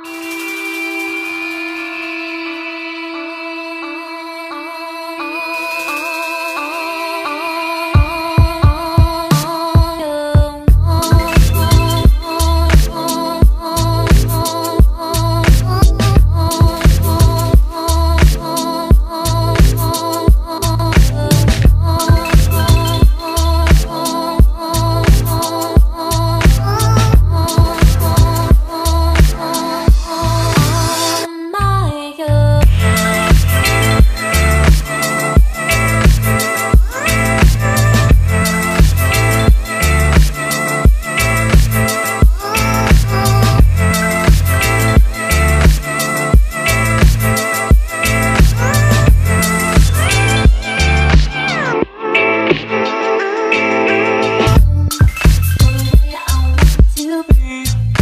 Bye.